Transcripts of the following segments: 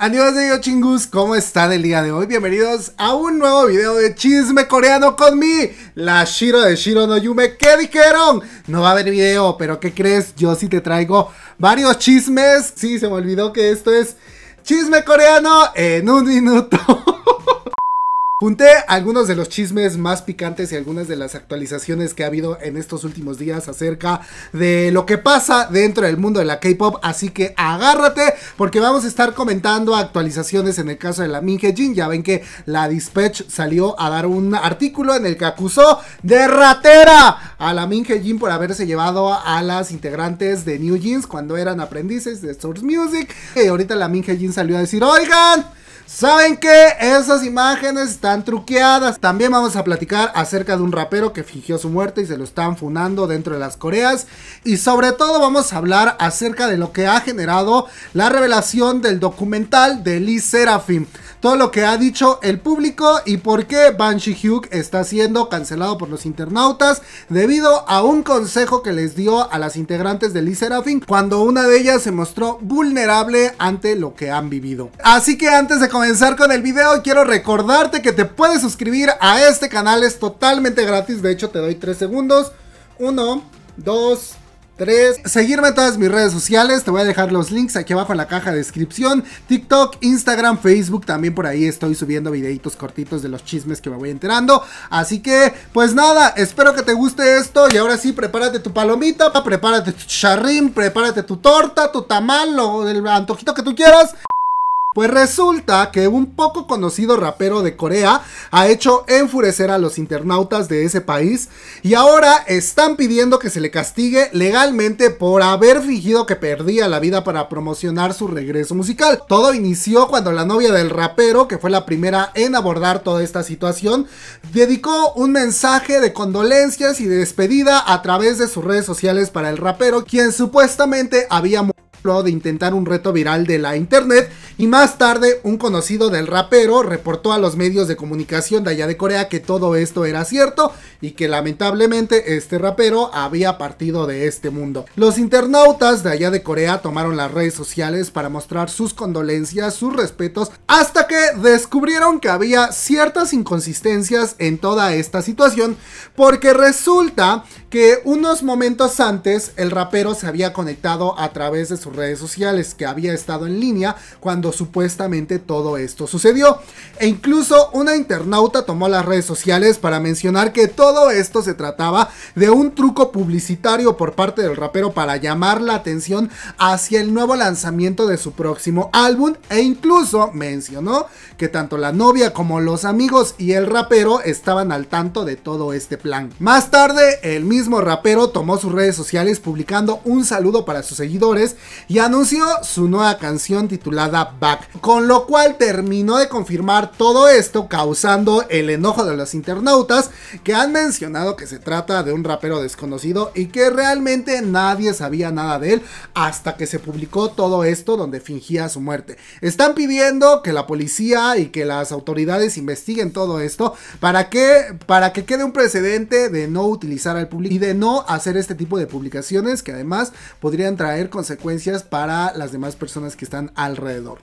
yo chingus, ¿cómo están el día de hoy? Bienvenidos a un nuevo video de chisme coreano con mi la Shiro de Shiro no Yume. ¿Qué dijeron? No va a haber video, pero ¿qué crees? Yo sí te traigo varios chismes. Sí, se me olvidó que esto es chisme coreano en un minuto. Junté algunos de los chismes más picantes y algunas de las actualizaciones que ha habido en estos últimos días acerca de lo que pasa dentro del mundo de la K-pop, así que agárrate porque vamos a estar comentando actualizaciones en el caso de la Min Jin. Ya ven que la Dispatch salió a dar un artículo en el que acusó de ratera a la Min Jin por haberse llevado a las integrantes de New Jeans cuando eran aprendices de Source Music. Y ahorita la Min Jin salió a decir, oigan, ¿Saben qué? Esas imágenes están truqueadas. También vamos a platicar acerca de un rapero que fingió su muerte y se lo están funando dentro de las Coreas. Y sobre todo vamos a hablar acerca de lo que ha generado la revelación del documental de Lee Serafim todo lo que ha dicho el público y por qué Banshee Hugh está siendo cancelado por los internautas debido a un consejo que les dio a las integrantes de Lee Serafin cuando una de ellas se mostró vulnerable ante lo que han vivido. Así que antes de comenzar con el video quiero recordarte que te puedes suscribir a este canal, es totalmente gratis, de hecho te doy 3 segundos. 1, 2, 3. Seguirme en todas mis redes sociales. Te voy a dejar los links aquí abajo en la caja de descripción. TikTok, Instagram, Facebook. También por ahí estoy subiendo videitos cortitos de los chismes que me voy enterando. Así que, pues nada, espero que te guste esto. Y ahora sí, prepárate tu palomita, prepárate tu charrín, prepárate tu torta, tu tamal o el antojito que tú quieras. Pues resulta que un poco conocido rapero de Corea ha hecho enfurecer a los internautas de ese país y ahora están pidiendo que se le castigue legalmente por haber fingido que perdía la vida para promocionar su regreso musical. Todo inició cuando la novia del rapero, que fue la primera en abordar toda esta situación, dedicó un mensaje de condolencias y de despedida a través de sus redes sociales para el rapero, quien supuestamente había muerto de intentar un reto viral de la internet y más tarde un conocido del rapero reportó a los medios de comunicación de allá de Corea que todo esto era cierto y que lamentablemente este rapero había partido de este mundo. Los internautas de allá de Corea tomaron las redes sociales para mostrar sus condolencias, sus respetos, hasta que descubrieron que había ciertas inconsistencias en toda esta situación porque resulta que unos momentos antes el rapero se había conectado a través de sus redes sociales, que había estado en línea cuando supuestamente todo esto sucedió. E incluso una internauta tomó las redes sociales para mencionar que todo esto se trataba de un truco publicitario por parte del rapero para llamar la atención hacia el nuevo lanzamiento de su próximo álbum e incluso mencionó que tanto la novia como los amigos y el rapero estaban al tanto de todo este plan. Más tarde, el mismo rapero tomó sus redes sociales publicando un saludo para sus seguidores y anunció su nueva canción titulada Back, con lo cual terminó de confirmar todo esto causando el enojo de los internautas que han mencionado que se trata de un rapero desconocido y que realmente nadie sabía nada de él hasta que se publicó todo esto donde fingía su muerte. Están pidiendo que la policía y que las autoridades investiguen todo esto para que, para que quede un precedente de no utilizar al público y de no hacer este tipo de publicaciones que además podrían traer consecuencias para las demás personas que están alrededor.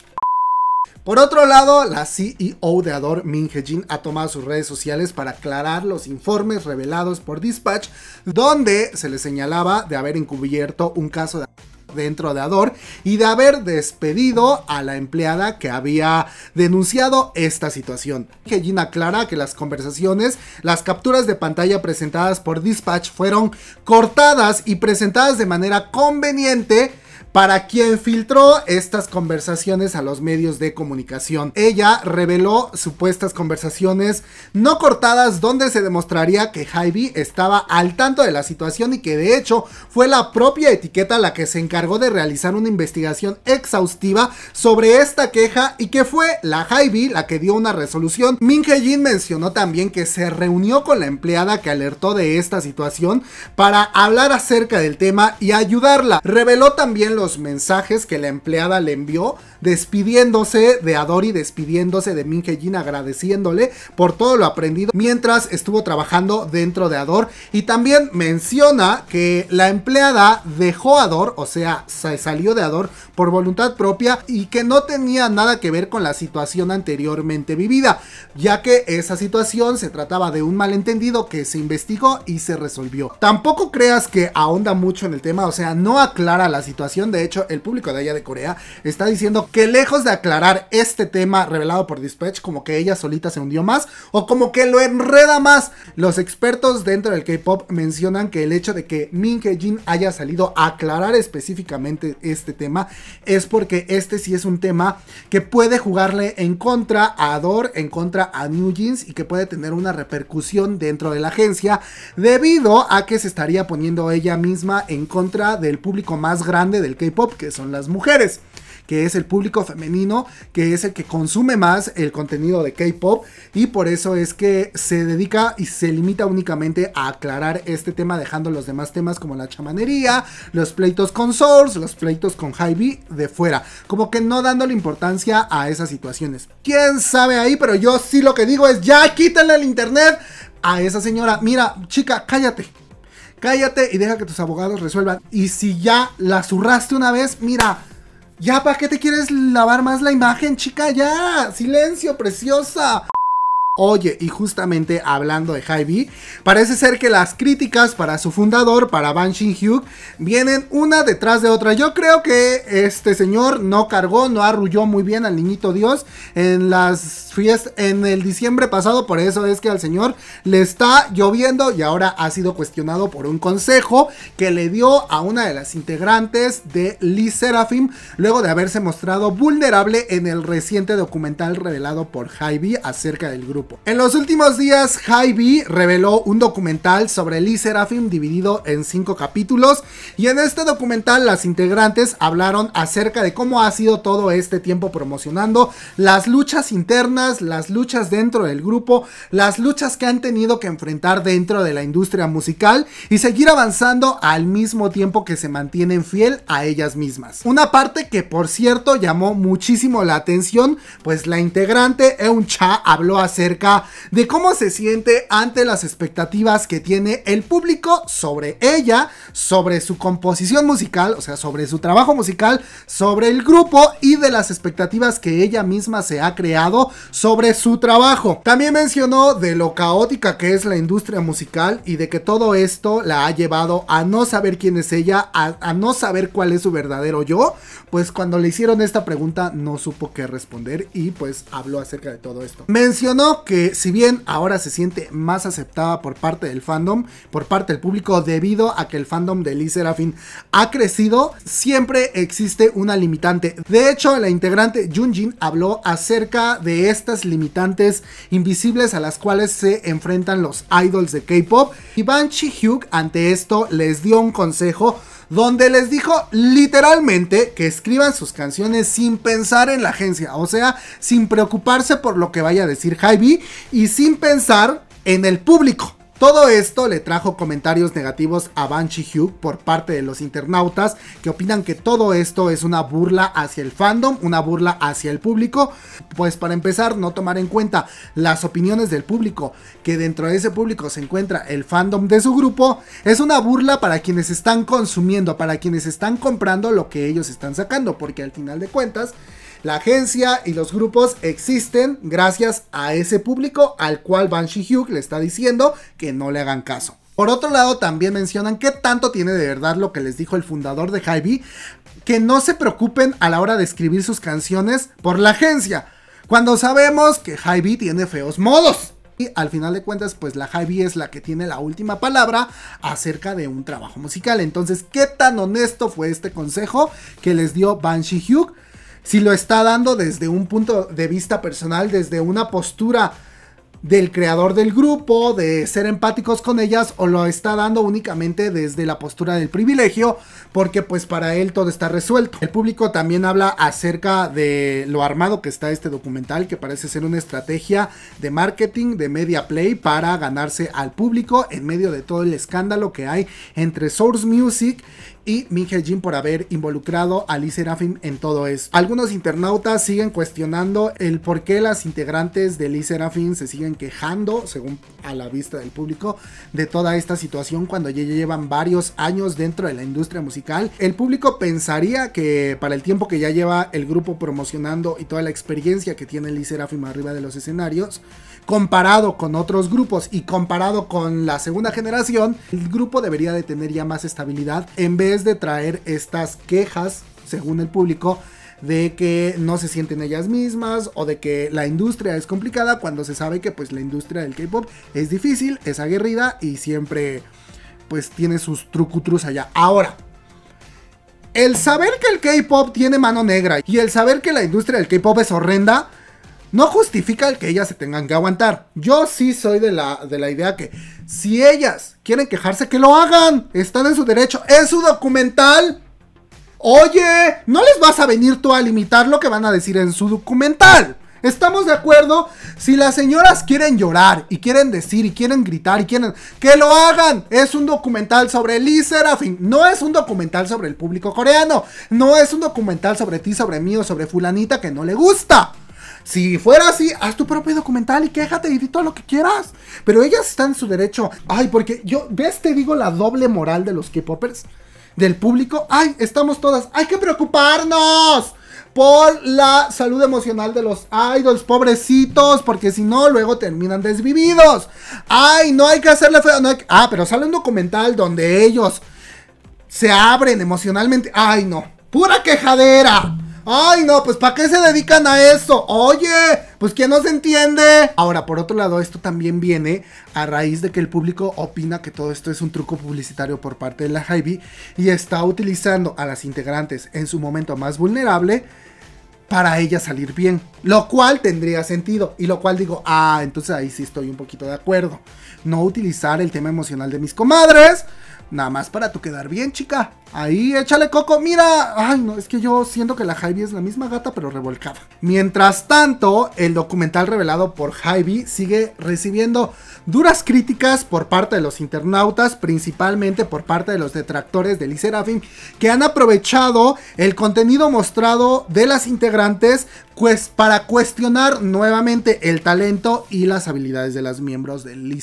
Por otro lado, la CEO de Ador, Min Hee-jin, ha tomado sus redes sociales para aclarar los informes revelados por Dispatch, donde se le señalaba de haber encubierto un caso de dentro de Ador y de haber despedido a la empleada que había denunciado esta situación. Hejin aclara que las conversaciones, las capturas de pantalla presentadas por Dispatch fueron cortadas y presentadas de manera conveniente para quien filtró estas conversaciones a los medios de comunicación. Ella reveló supuestas conversaciones no cortadas donde se demostraría que Javi estaba al tanto de la situación y que de hecho fue la propia etiqueta la que se encargó de realizar una investigación exhaustiva sobre esta queja y que fue la Javi la que dio una resolución. Min Hee-jin mencionó también que se reunió con la empleada que alertó de esta situación para hablar acerca del tema y ayudarla. Reveló también los mensajes que la empleada le envió despidiéndose de Adori, despidiéndose de Min Jin, agradeciéndole por todo lo aprendido mientras estuvo trabajando dentro de Ador. Y también menciona que la empleada dejó Ador, o sea, salió de Ador por voluntad propia y que no tenía nada que ver con la situación anteriormente vivida, ya que esa situación se trataba de un malentendido que se investigó y se resolvió. Tampoco creas que ahonda mucho en el tema, o sea, no aclara la situación, de hecho, el público de allá de Corea está diciendo que lejos de aclarar este tema revelado por Dispatch, como que ella solita se hundió más o como que lo enreda más, los expertos dentro del K-pop mencionan que el hecho de que Min Jin haya salido a aclarar específicamente este tema es porque este sí es un tema que puede jugarle en contra a Ador, en contra a New Jeans y que puede tener una repercusión dentro de la agencia debido a que se estaría poniendo ella misma en contra del público más grande del K-pop que son las mujeres que es el público femenino, que es el que consume más el contenido de K-Pop y por eso es que se dedica y se limita únicamente a aclarar este tema dejando los demás temas como la chamanería, los pleitos con Source, los pleitos con Hy-B de fuera, como que no dándole importancia a esas situaciones. ¿Quién sabe ahí? Pero yo sí lo que digo es ya quítale el internet a esa señora. Mira, chica, cállate. Cállate y deja que tus abogados resuelvan. Y si ya la zurraste una vez, mira, ya, ¿para qué te quieres lavar más la imagen, chica? Ya, silencio, preciosa. Oye, y justamente hablando de Hy-B, parece ser que las críticas para su fundador, para Ban Shin-hyuk, vienen una detrás de otra. Yo creo que este señor no cargó, no arrulló muy bien al niñito Dios en las fiestas, en el diciembre pasado, por eso es que al señor le está lloviendo y ahora ha sido cuestionado por un consejo que le dio a una de las integrantes de Lee Seraphim, luego de haberse mostrado vulnerable en el reciente documental revelado por Hy-B acerca del grupo. En los últimos días, Hy-B reveló un documental sobre Lee Seraphim dividido en cinco capítulos y en este documental las integrantes hablaron acerca de cómo ha sido todo este tiempo promocionando las luchas internas, las luchas dentro del grupo, las luchas que han tenido que enfrentar dentro de la industria musical y seguir avanzando al mismo tiempo que se mantienen fiel a ellas mismas. Una parte que por cierto llamó muchísimo la atención, pues la integrante Eun Cha habló acerca de cómo se siente ante las expectativas que tiene el público sobre ella, sobre su composición musical, o sea, sobre su trabajo musical, sobre el grupo y de las expectativas que ella misma se ha creado sobre su trabajo. También mencionó de lo caótica que es la industria musical y de que todo esto la ha llevado a no saber quién es ella, a, a no saber cuál es su verdadero yo, pues cuando le hicieron esta pregunta no supo qué responder y pues habló acerca de todo esto. Mencionó que si bien ahora se siente más aceptada por parte del fandom, por parte del público, debido a que el fandom de Lee Serafin ha crecido, siempre existe una limitante. De hecho, la integrante Junjin habló acerca de estas limitantes invisibles a las cuales se enfrentan los idols de K-pop. Y Ban Chi-hyuk ante esto les dio un consejo donde les dijo literalmente que escriban sus canciones sin pensar en la agencia, o sea, sin preocuparse por lo que vaya a decir Hy-B y sin pensar en el público. Todo esto le trajo comentarios negativos a Banshee Hugh por parte de los internautas que opinan que todo esto es una burla hacia el fandom, una burla hacia el público. Pues para empezar, no tomar en cuenta las opiniones del público, que dentro de ese público se encuentra el fandom de su grupo, es una burla para quienes están consumiendo, para quienes están comprando lo que ellos están sacando, porque al final de cuentas la agencia y los grupos existen gracias a ese público al cual Banshee Hugh le está diciendo que no le hagan caso. Por otro lado, también mencionan qué tanto tiene de verdad lo que les dijo el fundador de Hy-B, que no se preocupen a la hora de escribir sus canciones por la agencia, cuando sabemos que Hy-B tiene feos modos. Y al final de cuentas, pues la Hy-B es la que tiene la última palabra acerca de un trabajo musical. Entonces, ¿qué tan honesto fue este consejo que les dio Banshee Hugh? Si lo está dando desde un punto de vista personal, desde una postura del creador del grupo, de ser empáticos con ellas, o lo está dando únicamente desde la postura del privilegio, porque pues para él todo está resuelto. El público también habla acerca de lo armado que está este documental, que parece ser una estrategia de marketing, de media play, para ganarse al público en medio de todo el escándalo que hay entre Source Music y Min Jin por haber involucrado a Lee Serafim en todo esto. Algunos internautas siguen cuestionando el por qué las integrantes de Lee Serafim se siguen quejando, según a la vista del público, de toda esta situación cuando ya llevan varios años dentro de la industria musical. El público pensaría que para el tiempo que ya lleva el grupo promocionando y toda la experiencia que tiene Lee Serafim arriba de los escenarios, comparado con otros grupos y comparado con la segunda generación, el grupo debería de tener ya más estabilidad en vez de traer estas quejas, según el público, de que no se sienten ellas mismas o de que la industria es complicada cuando se sabe que pues la industria del K-pop es difícil, es aguerrida y siempre pues tiene sus trucutrus allá. Ahora, el saber que el K-pop tiene mano negra y el saber que la industria del K-pop es horrenda no justifica el que ellas se tengan que aguantar. Yo sí soy de la, de la idea que si ellas quieren quejarse, que lo hagan. Están en su derecho. Es su documental. Oye, no les vas a venir tú a limitar lo que van a decir en su documental. ¿Estamos de acuerdo? Si las señoras quieren llorar y quieren decir y quieren gritar y quieren que lo hagan. Es un documental sobre Lee Serafin. No es un documental sobre el público coreano. No es un documental sobre ti, sobre mí o sobre fulanita que no le gusta. Si fuera así, haz tu propio documental y quéjate y di todo lo que quieras. Pero ellas están en su derecho. Ay, porque yo, ¿ves? Te digo la doble moral de los K-Poppers, del público. Ay, estamos todas. Hay que preocuparnos por la salud emocional de los idols, pobrecitos, porque si no, luego terminan desvividos. Ay, no hay que hacerle feo. Ah, pero sale un documental donde ellos se abren emocionalmente. Ay, no. Pura quejadera. Ay, no, pues ¿para qué se dedican a eso? Oye, pues ¿quién no se entiende? Ahora, por otro lado, esto también viene a raíz de que el público opina que todo esto es un truco publicitario por parte de la Hybe y está utilizando a las integrantes en su momento más vulnerable para ella salir bien. Lo cual tendría sentido. Y lo cual digo, ah, entonces ahí sí estoy un poquito de acuerdo. No utilizar el tema emocional de mis comadres Nada más para tu quedar bien, chica. Ahí, échale coco. Mira. Ay, no, es que yo siento que la Javi es la misma gata, pero revolcada. Mientras tanto, el documental revelado por Javi sigue recibiendo duras críticas por parte de los internautas, principalmente por parte de los detractores de Lee que han aprovechado el contenido mostrado de las integrantes pues, para cuestionar nuevamente el talento y las habilidades de las miembros de Lee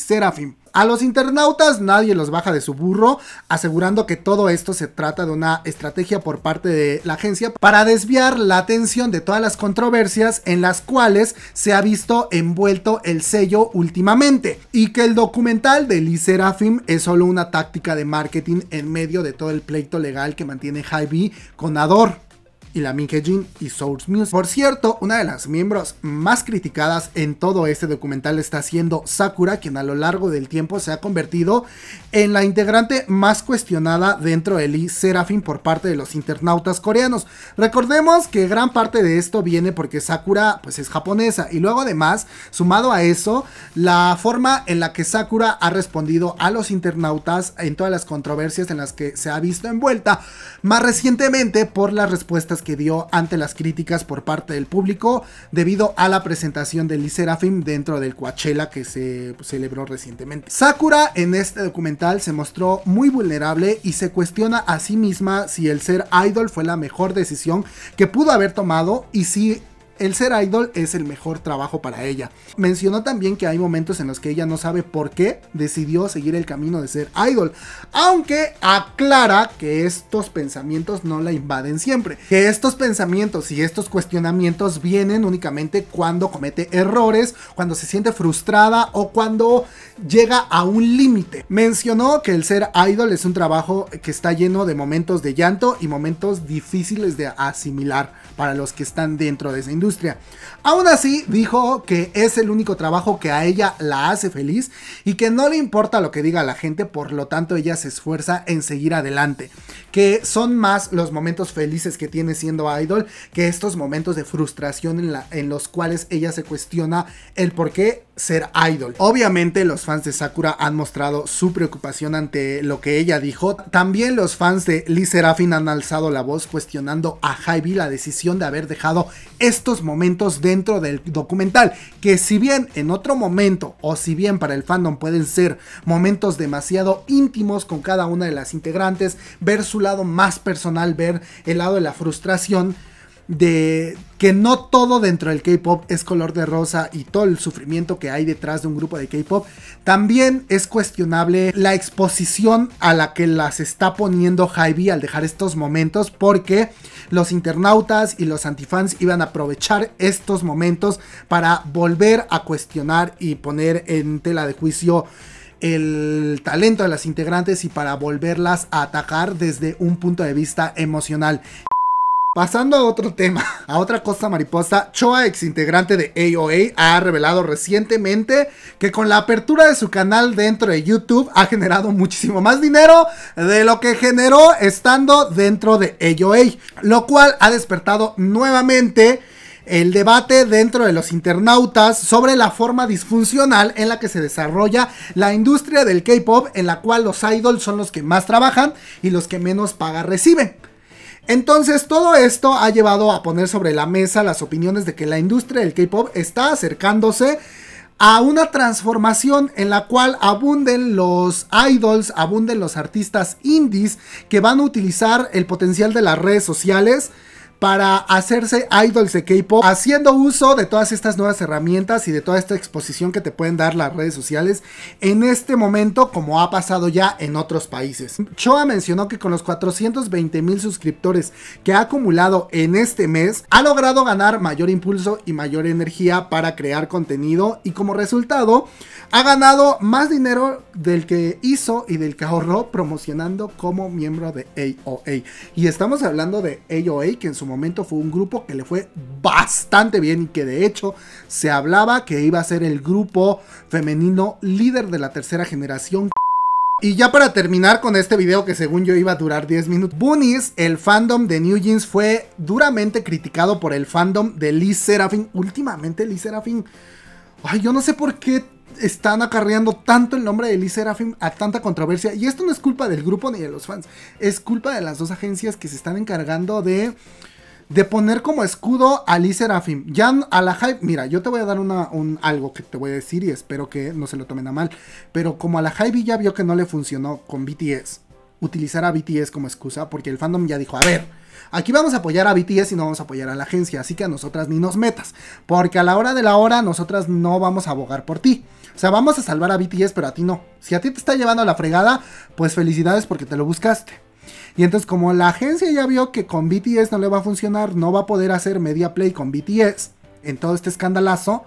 a los internautas nadie los baja de su burro, asegurando que todo esto se trata de una estrategia por parte de la agencia para desviar la atención de todas las controversias en las cuales se ha visto envuelto el sello últimamente, y que el documental de Lee Serafim es solo una táctica de marketing en medio de todo el pleito legal que mantiene Hy-Vee con Ador y la Jin y Source Music. Por cierto, una de las miembros más criticadas en todo este documental está siendo Sakura, quien a lo largo del tiempo se ha convertido en la integrante más cuestionada dentro de Lee Serafin por parte de los internautas coreanos. Recordemos que gran parte de esto viene porque Sakura pues es japonesa y luego además, sumado a eso, la forma en la que Sakura ha respondido a los internautas en todas las controversias en las que se ha visto envuelta, más recientemente por las respuestas que dio ante las críticas por parte del público debido a la presentación de Lee Serafim dentro del Coachella que se celebró recientemente. Sakura en este documental se mostró muy vulnerable y se cuestiona a sí misma si el ser idol fue la mejor decisión que pudo haber tomado y si el ser idol es el mejor trabajo para ella. Mencionó también que hay momentos en los que ella no sabe por qué decidió seguir el camino de ser idol, aunque aclara que estos pensamientos no la invaden siempre, que estos pensamientos y estos cuestionamientos vienen únicamente cuando comete errores, cuando se siente frustrada o cuando llega a un límite. Mencionó que el ser idol es un trabajo que está lleno de momentos de llanto y momentos difíciles de asimilar para los que están dentro de esa industria. Aún así, dijo que es el único trabajo que a ella la hace feliz y que no le importa lo que diga la gente, por lo tanto ella se esfuerza en seguir adelante. Que son más los momentos felices que tiene siendo idol que estos momentos de frustración en los cuales ella se cuestiona el por qué ser idol. Obviamente los fans de Sakura han mostrado su preocupación ante lo que ella dijo. También los fans de Lee Serafin han alzado la voz cuestionando a Hybe la decisión de haber dejado estos momentos dentro del documental, que si bien en otro momento o si bien para el fandom pueden ser momentos demasiado íntimos con cada una de las integrantes, ver su lado más personal, ver el lado de la frustración, de que no todo dentro del K-pop es color de rosa y todo el sufrimiento que hay detrás de un grupo de K-pop, también es cuestionable la exposición a la que las está poniendo Hybe al dejar estos momentos, porque los internautas y los antifans iban a aprovechar estos momentos para volver a cuestionar y poner en tela de juicio el talento de las integrantes y para volverlas a atacar desde un punto de vista emocional. Pasando a otro tema, a otra cosa mariposa, Choa, ex integrante de AOA, ha revelado recientemente que con la apertura de su canal dentro de YouTube ha generado muchísimo más dinero de lo que generó estando dentro de AOA, lo cual ha despertado nuevamente el debate dentro de los internautas sobre la forma disfuncional en la que se desarrolla la industria del K-pop, en la cual los idols son los que más trabajan y los que menos paga reciben. Entonces todo esto ha llevado a poner sobre la mesa las opiniones de que la industria del K-Pop está acercándose a una transformación en la cual abunden los idols, abunden los artistas indies que van a utilizar el potencial de las redes sociales para hacerse idols de K-pop, haciendo uso de todas estas nuevas herramientas y de toda esta exposición que te pueden dar las redes sociales en este momento, como ha pasado ya en otros países. Choa mencionó que con los 420 mil suscriptores que ha acumulado en este mes, ha logrado ganar mayor impulso y mayor energía para crear contenido y como resultado ha ganado más dinero del que hizo y del que ahorró promocionando como miembro de AOA. Y estamos hablando de AOA, que en su momento fue un grupo que le fue bastante bien y que de hecho se hablaba que iba a ser el grupo femenino líder de la tercera generación. Y ya para terminar con este video que según yo iba a durar 10 minutos, Bunnies, el fandom de New Jeans fue duramente criticado por el fandom de Lee Serafin. Últimamente Lee Serafin, ay yo no sé por qué están acarreando tanto el nombre de Lee Serafim a tanta controversia. Y esto no es culpa del grupo ni de los fans. Es culpa de las dos agencias que se están encargando de, de poner como escudo a Lee Serafim. Ya a la hype, mira, yo te voy a dar una, un, algo que te voy a decir y espero que no se lo tomen a mal. Pero como a la hype ya vio que no le funcionó con BTS, utilizar a BTS como excusa, porque el fandom ya dijo, a ver Aquí vamos a apoyar a BTS y no vamos a apoyar a la agencia, así que a nosotras ni nos metas, porque a la hora de la hora nosotras no vamos a abogar por ti. O sea, vamos a salvar a BTS, pero a ti no. Si a ti te está llevando a la fregada, pues felicidades porque te lo buscaste. Y entonces como la agencia ya vio que con BTS no le va a funcionar, no va a poder hacer media play con BTS en todo este escandalazo,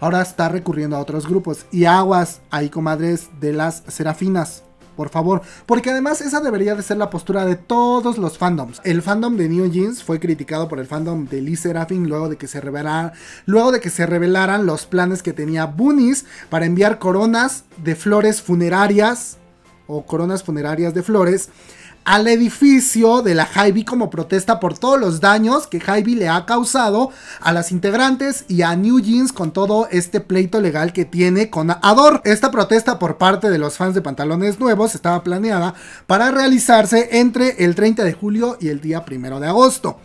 ahora está recurriendo a otros grupos. Y aguas ahí, comadres, de las serafinas por favor, porque además esa debería de ser la postura de todos los fandoms. El fandom de New Jeans fue criticado por el fandom de Lee Serafin luego de que se revelaran, luego de que se revelaran los planes que tenía Bunnies para enviar coronas de flores funerarias o coronas funerarias de flores al edificio de la Hybe como protesta por todos los daños que Hybe le ha causado a las integrantes y a New Jeans con todo este pleito legal que tiene con Ador. Esta protesta por parte de los fans de pantalones nuevos estaba planeada para realizarse entre el 30 de julio y el día 1 de agosto.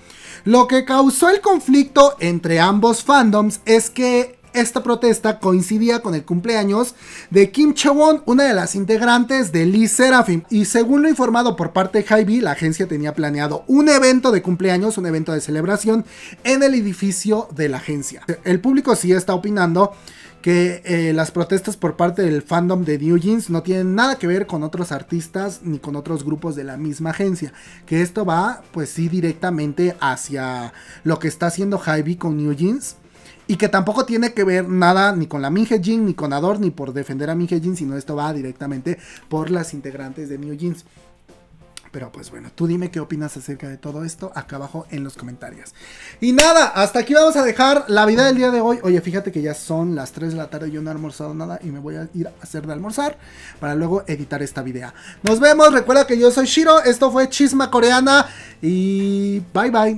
Lo que causó el conflicto entre ambos fandoms es que esta protesta coincidía con el cumpleaños de Kim Chewon, una de las integrantes de Lee Seraphim. Y según lo informado por parte de Hybe, la agencia tenía planeado un evento de cumpleaños, un evento de celebración en el edificio de la agencia. El público sí está opinando que eh, las protestas por parte del fandom de New Jeans no tienen nada que ver con otros artistas ni con otros grupos de la misma agencia. Que esto va, pues sí, directamente hacia lo que está haciendo Hybe con New Jeans y que tampoco tiene que ver nada ni con la Minje Jin, ni con Ador, ni por defender a Minje Jin, sino esto va directamente por las integrantes de New Jeans. Pero pues bueno, tú dime qué opinas acerca de todo esto acá abajo en los comentarios. Y nada, hasta aquí vamos a dejar la vida del día de hoy. Oye, fíjate que ya son las 3 de la tarde, yo no he almorzado nada y me voy a ir a hacer de almorzar para luego editar esta video. Nos vemos, recuerda que yo soy Shiro, esto fue Chisma Coreana y bye bye.